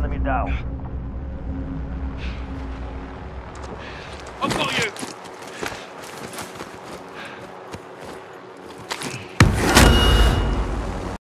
Mariana Midal.